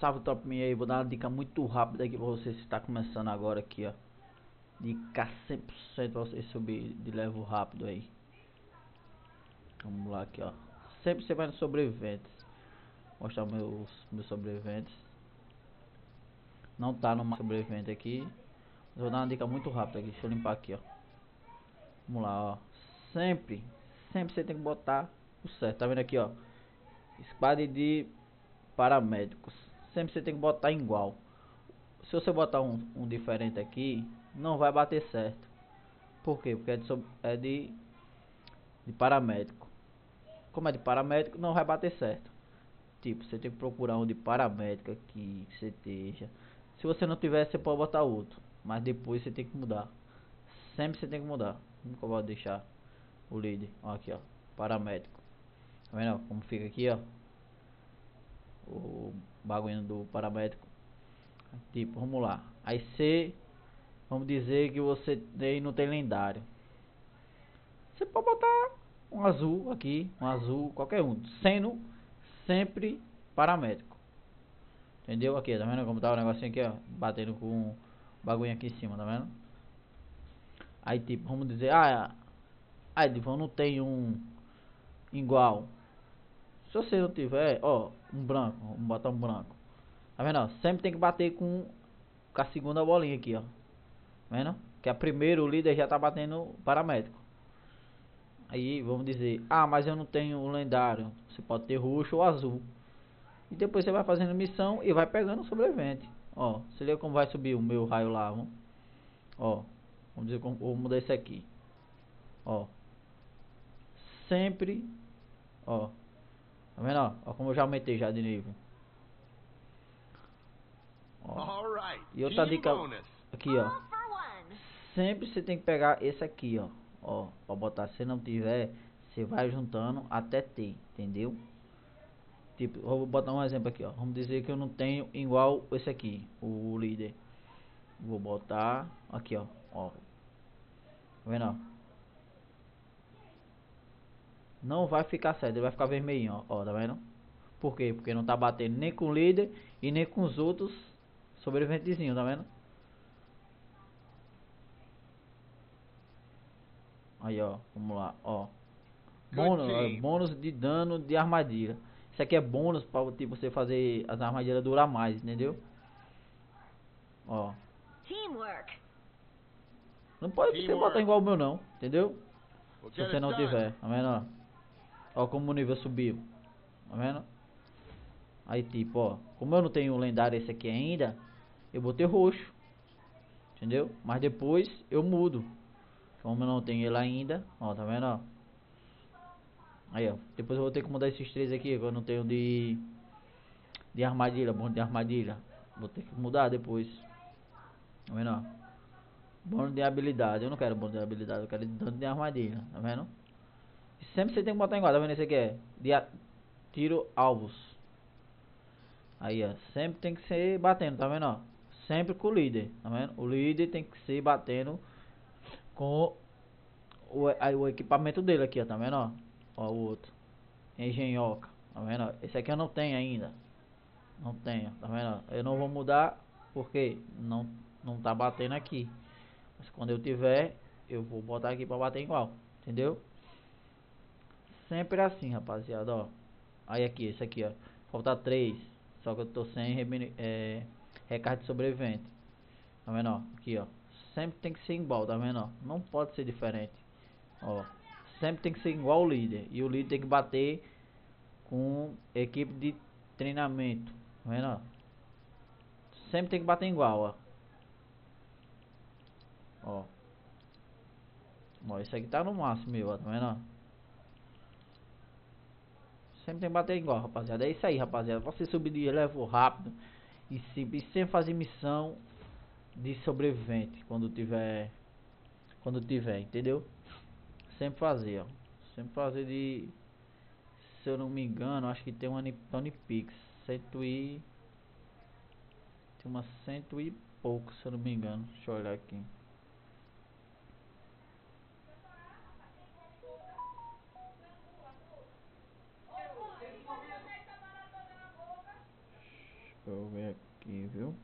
Salve Top Me aí, vou dar uma dica muito rápida aqui pra você se está começando agora aqui, ó. Dica 100% pra você subir de level rápido aí. Vamos lá aqui, ó. Sempre você vai no sobreviventes. Mostrar meus, meus sobreviventes. Não tá no sobrevivente aqui. Vou dar uma dica muito rápida aqui. Deixa eu limpar aqui, ó. Vamos lá, ó. Sempre, sempre você tem que botar o certo. Tá vendo aqui, ó? Squad de paramédicos. Sempre você tem que botar igual. Se você botar um, um diferente aqui, não vai bater certo. Por quê? Porque é de, é de, de paramédico. Como é de paramédico, não vai bater certo. Tipo, você tem que procurar um de paramédico aqui que você esteja. Se você não tiver, você pode botar outro. Mas depois você tem que mudar. Sempre você tem que mudar. Nunca vou deixar o líder. Ó, aqui, ó. Paramédico. Tá vendo como fica aqui, ó? O bagulho do paramédico. Tipo, vamos lá. Aí C, vamos dizer que você tem, não tem lendário. Você pode botar um azul aqui, um azul, qualquer um. Sendo sempre paramétrico. Entendeu? Aqui, tá vendo como tá o negocinho aqui, ó? Batendo com o bagulho aqui em cima, tá vendo? Aí tipo, vamos dizer, ah, aí tipo, eu não tenho um igual. Se você não tiver, ó, um branco, um botão branco. Tá vendo? Sempre tem que bater com, com a segunda bolinha aqui, ó. Tá vendo? Que a primeiro o líder já tá batendo paramétrico. Aí vamos dizer, ah, mas eu não tenho o lendário. Você pode ter roxo ou azul. E depois você vai fazendo missão e vai pegando o sobrevivente. Ó, você liga como vai subir o meu raio lá, vamos. Ó, vamos dizer como vou mudar esse aqui. Ó. Sempre, ó, Tá vendo, ó? Ó como eu já aumentei já de nível. Ó. E outra dica aqui, ó. Sempre você tem que pegar esse aqui, ó. Ó, pra botar. Se não tiver, você vai juntando até ter, entendeu? Tipo, vou botar um exemplo aqui, ó. Vamos dizer que eu não tenho igual esse aqui, o líder. Vou botar aqui, ó. Ó. Tá vendo, ó? Não vai ficar certo, ele vai ficar vermelhinho, ó, ó, tá vendo? Por quê? Porque não tá batendo nem com o líder e nem com os outros sobreviventezinhos, tá vendo? Aí, ó, vamos lá, ó. Bônus, ó, bônus de dano de armadilha. Isso aqui é bônus para tipo, você fazer as armadilhas durar mais, entendeu? Ó. Teamwork. Não pode Teamwork. você botar igual o meu não, entendeu? Se você não tiver, tá vendo? Ó? Como o nível subiu. Tá vendo? Aí tipo, ó. Como eu não tenho um lendário esse aqui ainda, eu botei roxo. Entendeu? Mas depois eu mudo. Como eu não tenho ele ainda, ó, tá vendo, ó? Aí, ó. Depois eu vou ter que mudar esses três aqui, que eu não tenho de... De armadilha, bônus de armadilha. Vou ter que mudar depois. Tá vendo, ó? Bônus de habilidade. Eu não quero bônus de habilidade, eu quero dano de armadilha. Tá vendo? Sempre você tem que botar igual, tá vendo esse aqui é? De tiro alvos. Aí, ó. Sempre tem que ser batendo, tá vendo, ó? Sempre com o líder, tá vendo? O líder tem que ser batendo com o, aí, o equipamento dele aqui, ó. Tá vendo, ó? Ó, o outro. Engenhoca, tá vendo, ó? Esse aqui eu não tenho ainda. Não tenho, tá vendo, ó? Eu não vou mudar porque não, não tá batendo aqui. Mas quando eu tiver, eu vou botar aqui pra bater igual, entendeu? Sempre assim, rapaziada, ó. Aí aqui, esse aqui, ó. Falta 3. Só que eu tô sem é, recarga de sobrevivente. Tá vendo, ó? Aqui, ó. Sempre tem que ser igual, tá vendo, ó? Não pode ser diferente. Ó. Sempre tem que ser igual o líder. E o líder tem que bater com equipe de treinamento. Tá vendo, ó? Sempre tem que bater igual, ó. Ó. Ó, esse aqui tá no máximo, ó. Tá vendo, ó? Sempre tem que bater igual, rapaziada. É isso aí, rapaziada. Você subir de level rápido e, se, e sempre fazer missão de sobrevivente quando tiver. Quando tiver, entendeu? Sempre fazer, ó. Sempre fazer de. Se eu não me engano, acho que tem uma Tony Pix. Cento e. Tem uma cento e pouco, se eu não me engano. Deixa eu olhar aqui. Deixa eu ver aqui, viu?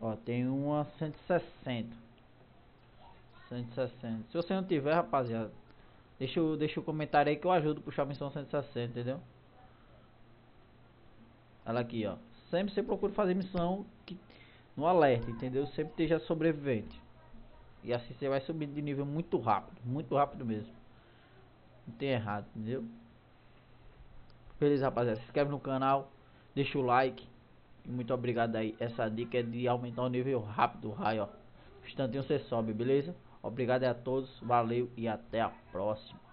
Ó, tem uma 160. 160. Se você não tiver, rapaziada, deixa o, deixa o comentário aí que eu ajudo a puxar a missão 160, entendeu? Olha aqui, ó. Sempre você procura fazer missão que, no alerta, entendeu? Sempre esteja sobrevivente. E assim você vai subindo de nível muito rápido, muito rápido mesmo. Não tem errado, entendeu? Beleza, rapaziada. Se inscreve no canal, deixa o like. E muito obrigado aí. Essa dica é de aumentar o nível rápido, raio, ó. Instantinho você sobe, beleza? Obrigado a todos, valeu e até a próxima.